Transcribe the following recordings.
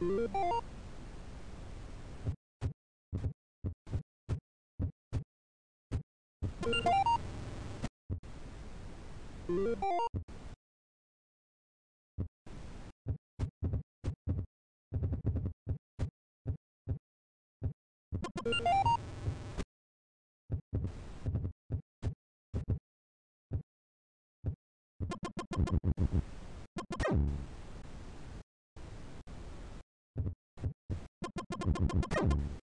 you. ピンポン。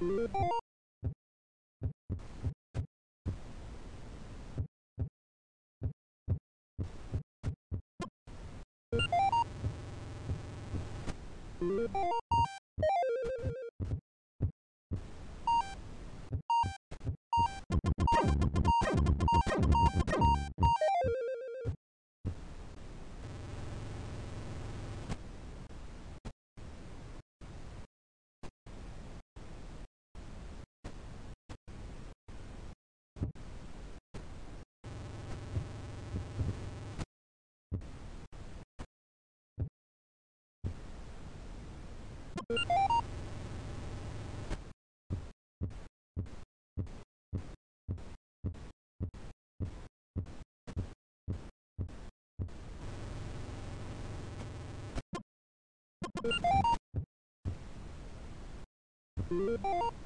Beep. Thank you.